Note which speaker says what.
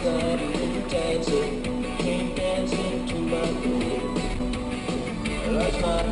Speaker 1: started dancing, came dancing to my beat. I lost my